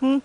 Hmm?